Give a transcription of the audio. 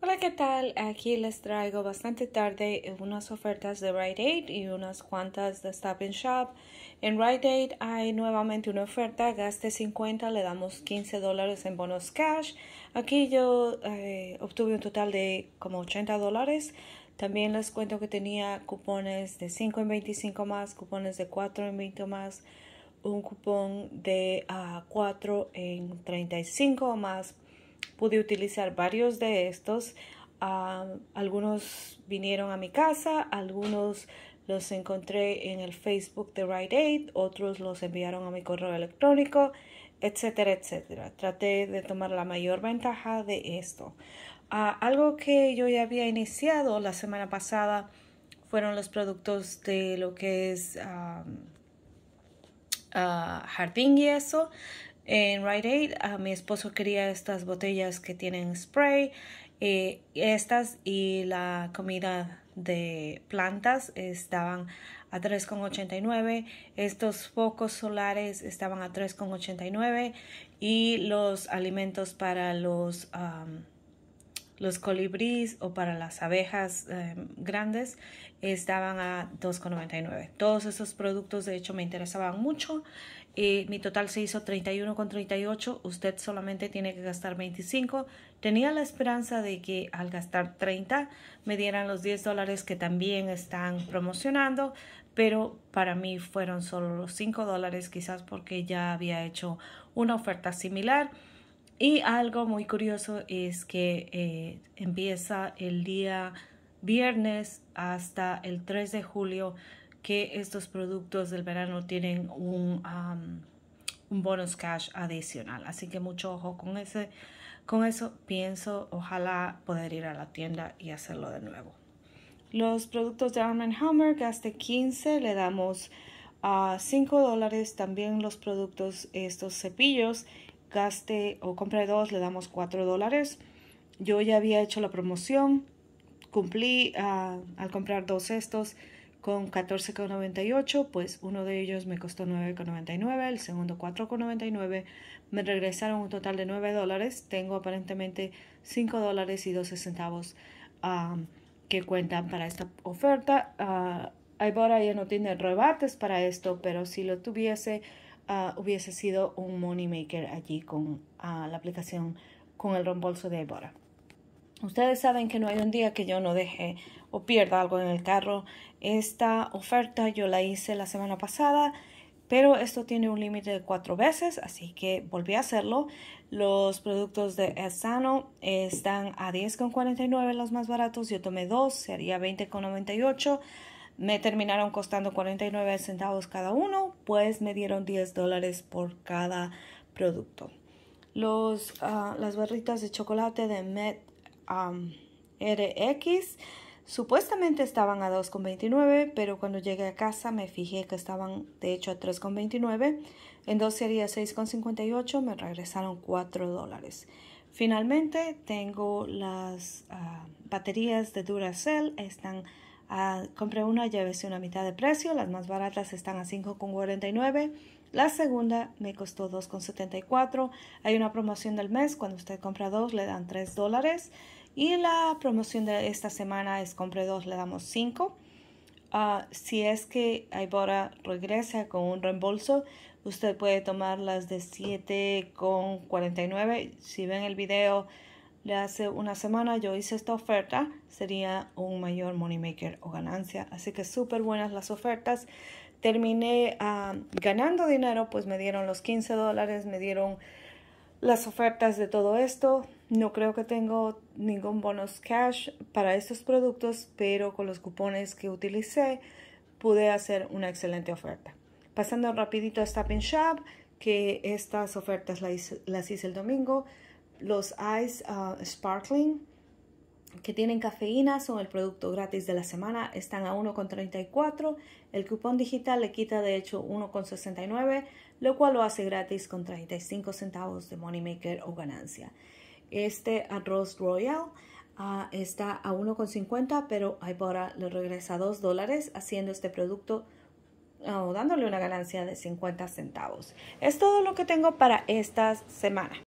Hola, ¿qué tal? Aquí les traigo bastante tarde unas ofertas de Rite Aid y unas cuantas de Stop and Shop. En Rite Aid hay nuevamente una oferta, gaste 50, le damos 15 dólares en bonos cash. Aquí yo eh, obtuve un total de como 80 dólares. También les cuento que tenía cupones de 5 en 25 más, cupones de 4 en 20 más, un cupón de 4 ah, en 35 más pude utilizar varios de estos. Algunos vinieron a mi casa, algunos los encontré en el Facebook de Rite Aid, otros los enviaron a mi correo electrónico, etcétera, etcétera. Traté de tomar la mayor ventaja de esto. Ah, algo que yo ya había iniciado la semana pasada fueron los productos de lo que es ah, jardín y eso. En Rite Aid, a mi esposo quería estas botellas que tienen spray, eh, estas y la comida de plantas estaban a 3,89. Estos focos solares estaban a 3,89 y los alimentos para los, los colibríes o para las abejas em, grandes estaban a 2,99. Todos esos productos de hecho me interesaban mucho mi total se hizo 31,38. Usted solamente tiene que gastar 25. Tenía la esperanza de que al gastar 30 me dieran los 10 dólares que también están promocionando, pero para mí fueron solo los 5 dólares, quizás porque ya había hecho una oferta similar. Y algo muy curioso es que eh, empieza el día viernes hasta el 3 de julio que estos productos del verano tienen un, un bonus cash adicional. Así que mucho ojo con ese. Con eso pienso, ojalá poder ir a la tienda y hacerlo de nuevo. Los productos de Arm Hammer, gaste 15, le damos a 5 dólares. También los productos, estos cepillos, gaste o compre dos, le damos 4 dólares. Yo ya había hecho la promoción, cumplí ah, al comprar dos estos con 14,98, pues uno de ellos me costó 9,99, el segundo 4,99, me regresaron un total de 9 dólares, tengo aparentemente 5 dólares y 12 centavos que cuentan para esta oferta. Uh, Ibora ya no tiene rebates para esto, pero si lo tuviese, ah, hubiese sido un money maker allí con la aplicación con el reembolso de Ibora. Ustedes saben que no hay un día que yo no deje o pierda algo en el carro. Esta oferta yo la hice la semana pasada, pero esto tiene un límite de cuatro veces, así que volví a hacerlo. Los productos de Esano están a 10,49 los más baratos. Yo tomé dos, sería 20,98. Me terminaron costando 49 centavos cada uno, pues me dieron 10 dólares por cada producto. Los, ah, las barritas de chocolate de Met RX. Supuestamente estaban a 2,29, pero cuando llegué a casa me fijé que estaban de hecho a 3,29. En dos sería 6,58, me regresaron 4 dólares. Finalmente tengo las ah, baterías de Duracell, están a, compré una, llévese una mitad de precio, las más baratas están a 5,49. La segunda me costó 2,74. Hay una promoción del mes, cuando usted compra dos le dan 3 dólares. Y la promoción de esta semana es compre dos, le damos 5. Ah, si es que Ibora regresa con un reembolso, usted puede tomar las de 7,49. Si ven el video de hace una semana, yo hice esta oferta, sería un mayor money maker o ganancia. Así que súper buenas las ofertas. Terminé ah, ganando dinero, pues me dieron los 15 dólares, me dieron las ofertas de todo esto. No creo que tengo ningún bonus cash para estos productos, pero con los cupones que utilicé pude hacer una excelente oferta. Pasando rapidito a Stop Shop, que estas ofertas las hice, el domingo. Los Ice uh, Sparkling que tienen cafeína son el producto gratis de la semana, están a 1,34. El cupón digital le quita de hecho 1,69, lo cual lo hace gratis con 35 centavos de Money Maker o ganancia. Este arroz royal ah, está a 1,50, pero ahora le regresa 2 dólares haciendo este producto o dándole una ganancia de 50 centavos. Es todo lo que tengo para esta semana.